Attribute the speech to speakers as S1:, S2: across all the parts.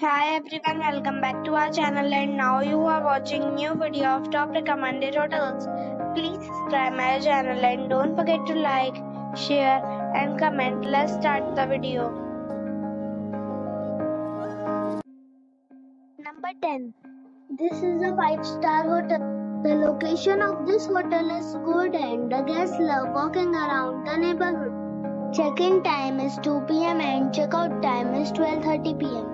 S1: Hi everyone, welcome back to our channel and now you are watching new video of top recommended hotels. Please subscribe my channel and don't forget to like, share and comment. Let's start the video.
S2: Number 10. This is a 5 star hotel. The location of this hotel is good and the guests love walking around the neighborhood. Check-in time is 2 pm and check-out time is 12:30 pm.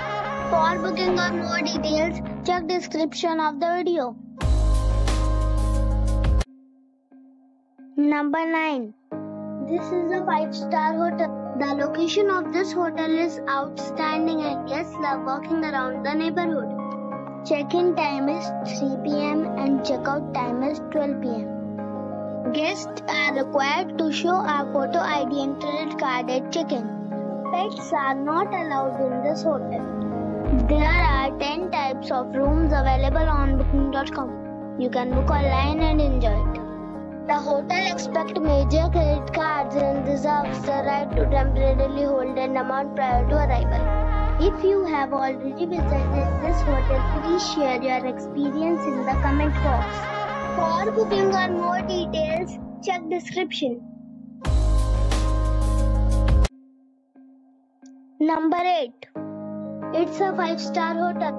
S2: For booking or more details, check description of the video. Number 9. This is a 5 star hotel. The location of this hotel is outstanding and guests love walking around the neighborhood. Check-in time is 3 pm and check-out time is 12 pm. Guests are required to show a photo ID and credit card at check-in. Pets are not allowed in this hotel. There are 10 types of rooms available on booking.com. You can book online and enjoy it. The hotel expects major credit cards and reserves the right to temporarily hold an amount prior to arrival. If you have already visited this hotel, please share your experience in the comment box. For booking or more details, check description. Number 8. It's a 5-star hotel.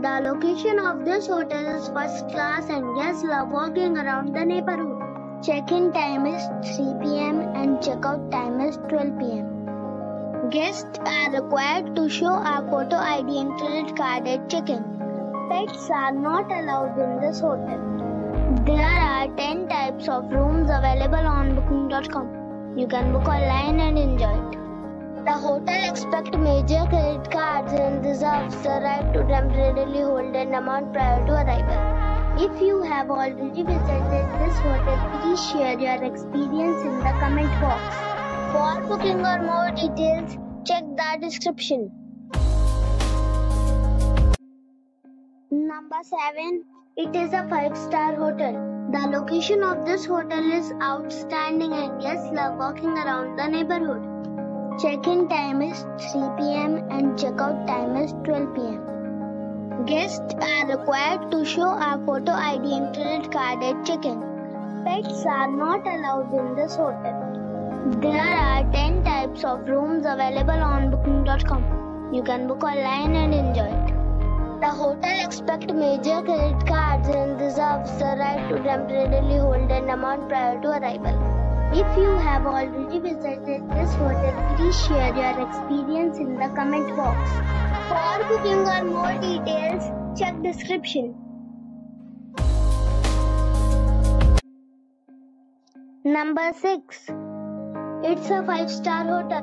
S2: The location of this hotel is first class and guests love walking around the neighborhood. Check-in time is 3 pm and check-out time is 12 pm. Guests are required to show a photo ID and credit card at check-in. Pets are not allowed in this hotel. There are 10 types of rooms available on booking.com. You can book online and enjoy it. The hotel expects major credit cards and reserves the right to temporarily hold an amount prior to arrival. If you have already visited this hotel, please share your experience in the comment box. For booking or more details, check the description. Number 7. It is a 5-star hotel. The location of this hotel is outstanding and guests love walking around the neighborhood. Check-in time is 3 pm and check-out time is 12 pm. Guests are required to show a photo ID and credit card at check-in. Pets are not allowed in this hotel. There are 10 types of rooms available on booking.com. You can book online and enjoy it. The hotel expects major credit cards and reserves the right to temporarily hold an amount prior to arrival. If you have already visited this hotel, please share your experience in the comment box. For booking or more details, check description. Number 6. It's a 5-star hotel.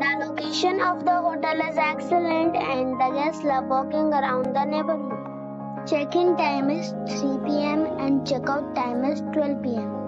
S2: The location of the hotel is excellent and the guests love walking around the neighborhood. Check-in time is 3 pm and check-out time is 12 pm.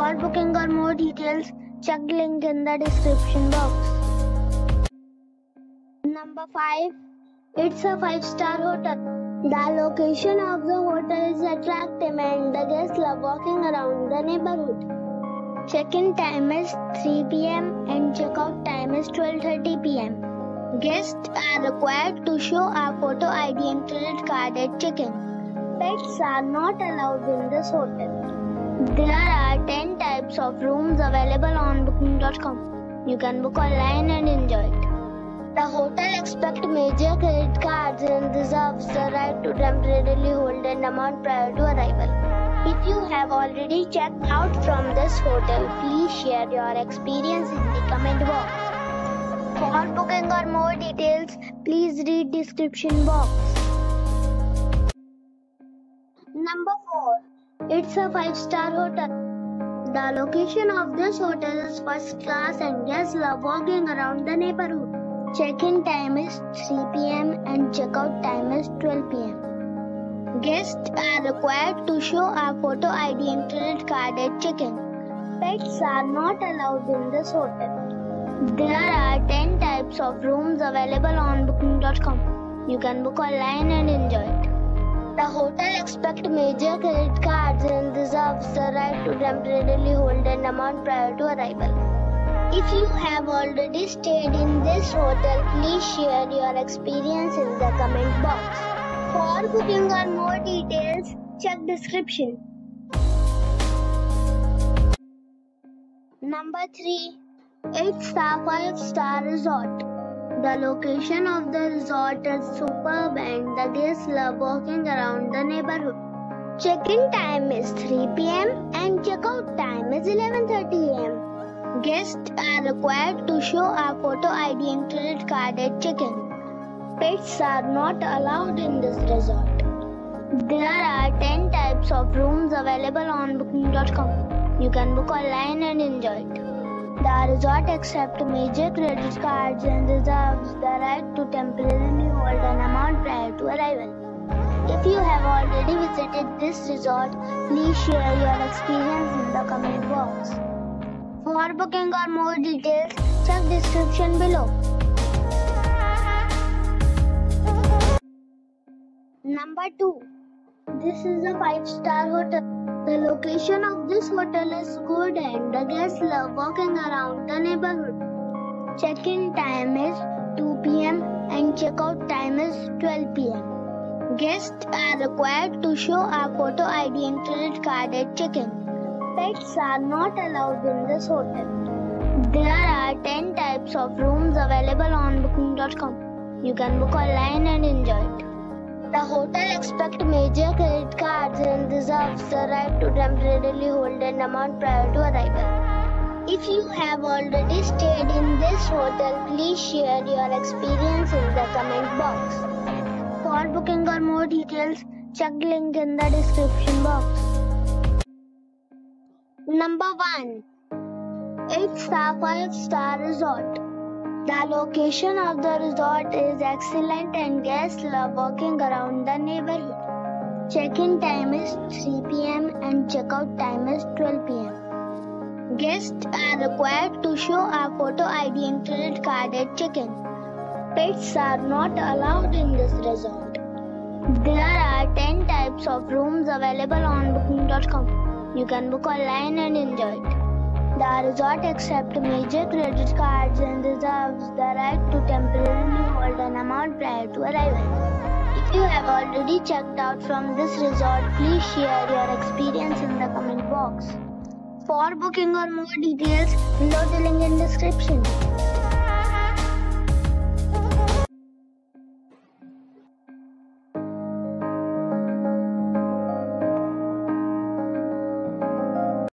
S2: For booking or more details, check link in the description box. Number 5. It's a 5-star hotel. The location of the hotel is attractive and the guests love walking around the neighborhood. Check-in time is 3 pm and check-out time is 12:30 pm. Guests are required to show a photo ID and credit card at check-in. Pets are not allowed in this hotel. There are 10 types of rooms available on booking.com. You can book online and enjoy it. The hotel expects major credit cards and reserves the right to temporarily hold an amount prior to arrival. If you have already checked out from this hotel, please share your experience in the comment box. For booking or more details, please read description box. Number 4. It's a 5-star hotel. The location of this hotel is first class and guests love walking around the neighborhood. Check-in time is 3 p.m. and check-out time is 12 p.m. Guests are required to show a photo ID and credit card at check-in. Pets are not allowed in this hotel. There are 10 types of rooms available on booking.com. You can book online and enjoy. The hotel expects major credit cards and reserves the right to temporarily hold an amount prior to arrival. If you have already stayed in this hotel, please share your experience in the comment box. For booking or more details, check description. Number 3. It's a 5 star resort. The location of the resort is superb and the guests love walking around the neighborhood. Check-in time is 3 p.m. and check-out time is 11:30 a.m. Guests are required to show a photo ID and credit card at check-in. Pets are not allowed in this resort. There are 10 types of rooms available on booking.com. You can book online and enjoy it. The resort accepts major credit cards and reserves the right to temporarily hold an amount prior to arrival. If you have already visited this resort, please share your experience in the comment box. For booking or more details, check description below. Number 2. This is a 5-star hotel. The location of this hotel is good and the guests love walking around the neighborhood. Check-in time is 2 p.m. and check-out time is 12 p.m. Guests are required to show a photo ID and credit card at check-in. Pets are not allowed in this hotel. There are 10 types of rooms available on booking.com. You can book online and enjoy it. The hotel expects major credit cards and reserves the right to temporarily hold an amount prior to arrival. If you have already stayed in this hotel, please share your experience in the comment box. For booking or more details, check link in the description box. Number 1. It's a 5 star resort. The location of the resort is excellent and guests love walking around the neighborhood. Check-in time is 3 p.m. and check-out time is 12 p.m. Guests are required to show a photo ID and credit card at check-in. Pets are not allowed in this resort. There are 10 types of rooms available on booking.com. You can book online and enjoy it. The resort accepts major credit cards and reserves the right to temporarily hold an amount prior to arrival. If you have already checked out from this resort, please share your experience in the comment box. For booking or more details, below the link in description.